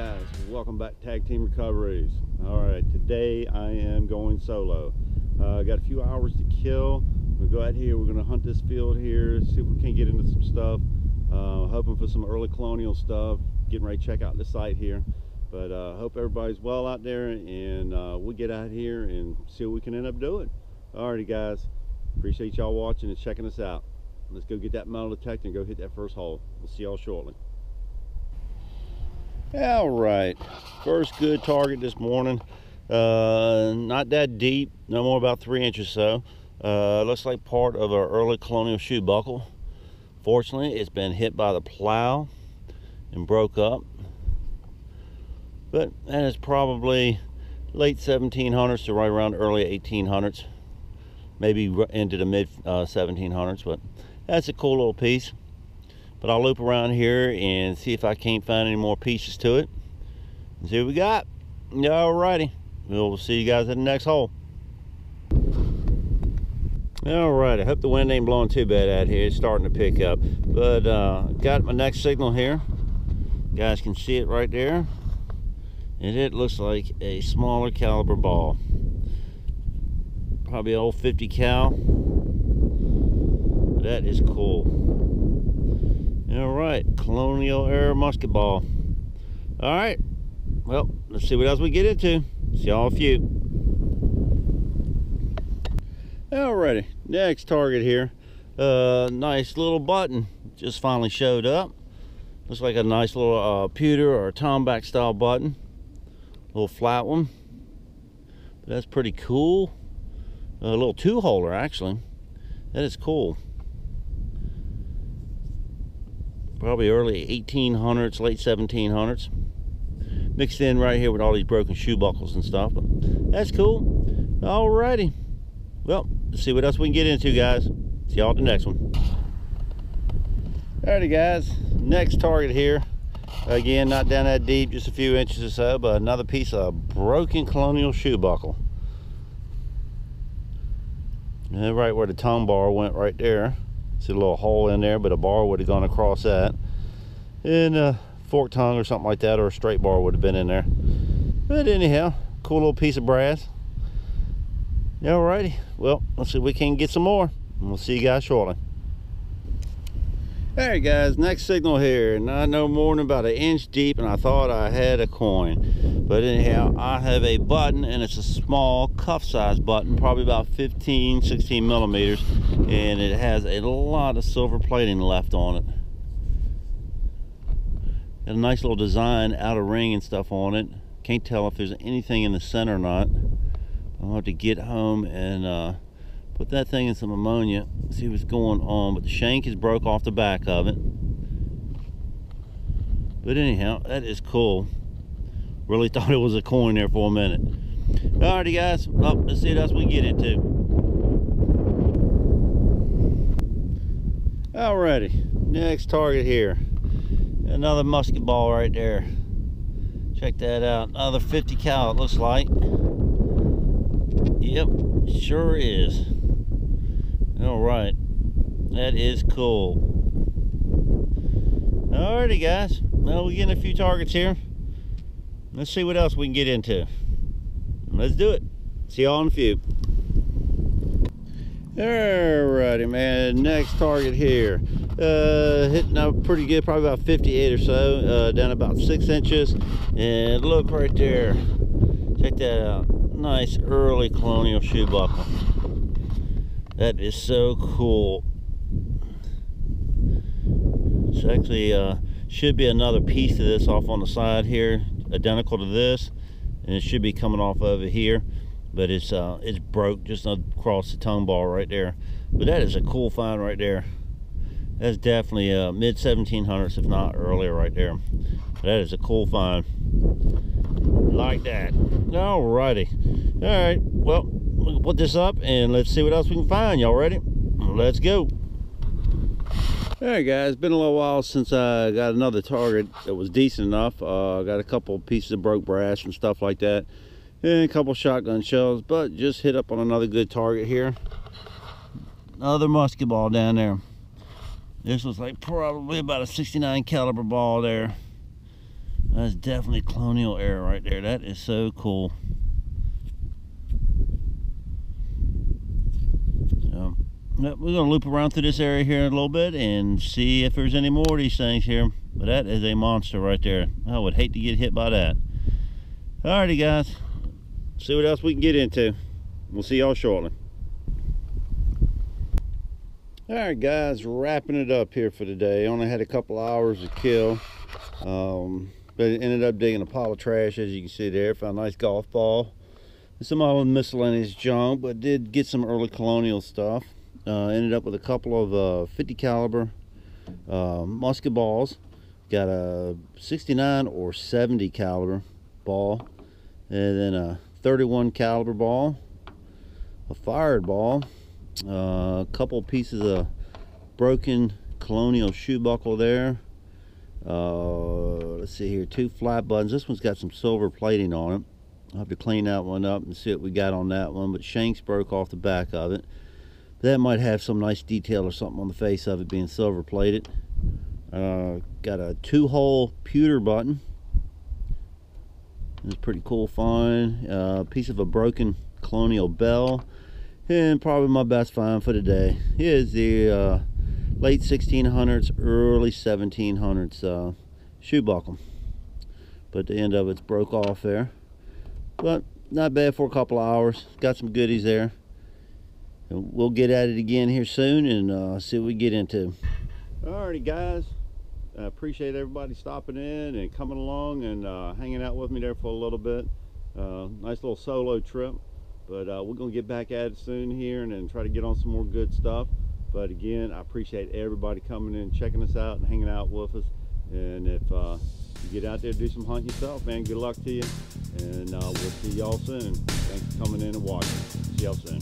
guys, welcome back to Tag Team Recoveries. All right, today I am going solo. Uh, got a few hours to kill. We'll go out here, we're gonna hunt this field here, see if we can get into some stuff. Uh, hoping for some early colonial stuff, getting ready to check out the site here. But uh, hope everybody's well out there and uh, we'll get out here and see what we can end up doing. Alrighty guys, appreciate y'all watching and checking us out. Let's go get that metal detector and go hit that first hole. We'll see y'all shortly. All right, first good target this morning. Uh, not that deep, no more about three inches or so. Uh, looks like part of our early colonial shoe buckle. Fortunately, it's been hit by the plow and broke up. But that is probably late 1700s to right around early 1800s. Maybe into the mid uh, 1700s, but that's a cool little piece but I'll loop around here and see if I can't find any more pieces to it. And see what we got. Alrighty we'll see you guys at the next hole. All right i hope the wind ain't blowing too bad out here. It's starting to pick up. But uh got my next signal here. You guys can see it right there. And it looks like a smaller caliber ball. Probably an old 50 cal. That is cool all right, colonial era musket ball. All right, well, let's see what else we get into. See y'all a few. Alrighty, next target here. Uh, nice little button just finally showed up. Looks like a nice little uh, pewter or tombac style button. A little flat one. But that's pretty cool. A little two holder actually. That is cool probably early 1800s, late 1700s. Mixed in right here with all these broken shoe buckles and stuff. But that's cool. Alrighty. Well, let's see what else we can get into, guys. See y'all at the next one. Alrighty, guys. Next target here. Again, not down that deep, just a few inches or so, but another piece of broken colonial shoe buckle. And right where the tongue bar went right there. See a little hole in there, but a bar would have gone across that. And a fork tongue or something like that, or a straight bar would have been in there. But anyhow, cool little piece of brass. Alrighty, well, let's see if we can get some more. And we'll see you guys shortly. Alright guys, next signal here. Not no more than about an inch deep and I thought I had a coin. But anyhow, I have a button and it's a small cuff size button, probably about 15, 16 millimeters. And it has a lot of silver plating left on it. Got a nice little design, outer ring and stuff on it. Can't tell if there's anything in the center or not. I'll have to get home and uh, put that thing in some ammonia, see what's going on. But the shank is broke off the back of it. But anyhow, that is cool. Really thought it was a coin there for a minute. Alrighty guys, well, let's see what else we get into. Alrighty, next target here. Another musket ball right there. Check that out. Another 50 cal it looks like. Yep, sure is. Alright. That is cool. Alrighty guys. Well, we're getting a few targets here. Let's see what else we can get into. Let's do it. See y'all in a few. Alrighty, man. Next target here. Uh, hitting up pretty good, probably about 58 or so, uh, down about six inches. And look right there. Check that out. Nice early colonial shoe buckle. That is so cool. It's actually uh, should be another piece of this off on the side here identical to this and it should be coming off over here but it's uh it's broke just across the tongue bar right there. But that is a cool find right there. That's definitely uh mid 1700s if not earlier right there. That is a cool find. Like that. All righty. All right. Well we'll put this up and let's see what else we can find. Y'all ready? Let's go all right guys been a little while since i got another target that was decent enough uh got a couple pieces of broke brass and stuff like that and a couple shotgun shells but just hit up on another good target here another musket ball down there this was like probably about a 69 caliber ball there That's definitely colonial era right there. That is so cool. We're going to loop around through this area here in a little bit and see if there's any more of these things here. But that is a monster right there. I would hate to get hit by that. Alrighty guys. See what else we can get into. We'll see y'all shortly. Alright guys, wrapping it up here for today. Only had a couple hours to kill. Um, but ended up digging a pile of trash as you can see there. Found a nice golf ball. Some other miscellaneous junk, but did get some early colonial stuff. Uh, ended up with a couple of uh, 50 caliber uh, musket balls. Got a 69 or 70 caliber ball. And then a 31 caliber ball. A fired ball. Uh, a couple pieces of broken colonial shoe buckle there uh, let's see here two flat buttons this one's got some silver plating on it I'll have to clean that one up and see what we got on that one but shanks broke off the back of it that might have some nice detail or something on the face of it being silver plated uh, got a two-hole pewter button it's pretty cool find uh, piece of a broken colonial bell and probably my best find for the day is the uh, late 1600s, early 1700s uh, shoe buckle. But the end of it's broke off there. But not bad for a couple hours. Got some goodies there. We'll get at it again here soon and uh, see what we get into. Alrighty guys. I appreciate everybody stopping in and coming along and uh, hanging out with me there for a little bit. Uh, nice little solo trip. But uh, we're going to get back at it soon here and then try to get on some more good stuff. But again, I appreciate everybody coming in, checking us out, and hanging out with us. And if uh, you get out there, do some hunting yourself, man. Good luck to you. And uh, we'll see y'all soon. Thanks for coming in and watching. See y'all soon.